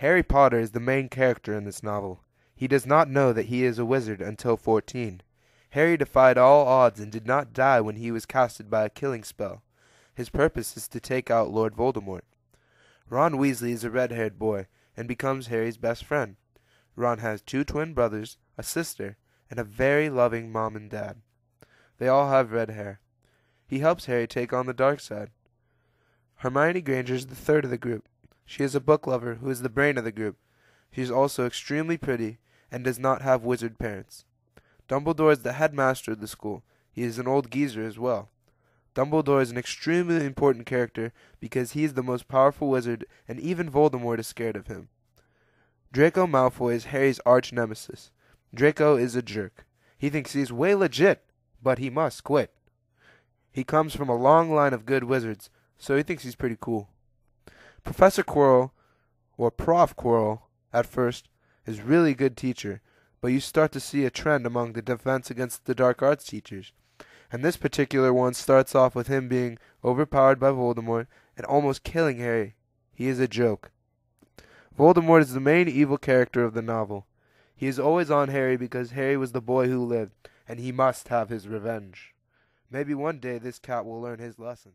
Harry Potter is the main character in this novel. He does not know that he is a wizard until fourteen. Harry defied all odds and did not die when he was casted by a killing spell. His purpose is to take out Lord Voldemort. Ron Weasley is a red-haired boy and becomes Harry's best friend. Ron has two twin brothers, a sister, and a very loving mom and dad. They all have red hair. He helps Harry take on the dark side. Hermione Granger is the third of the group. She is a book lover who is the brain of the group. She is also extremely pretty and does not have wizard parents. Dumbledore is the headmaster of the school. He is an old geezer as well. Dumbledore is an extremely important character because he is the most powerful wizard and even Voldemort is scared of him. Draco Malfoy is Harry's arch nemesis. Draco is a jerk. He thinks he's way legit, but he must quit. He comes from a long line of good wizards, so he thinks he's pretty cool. Professor Quirrell, or Prof. Quirrell, at first, is really good teacher, but you start to see a trend among the defense against the dark arts teachers. And this particular one starts off with him being overpowered by Voldemort and almost killing Harry. He is a joke. Voldemort is the main evil character of the novel. He is always on Harry because Harry was the boy who lived, and he must have his revenge. Maybe one day this cat will learn his lesson.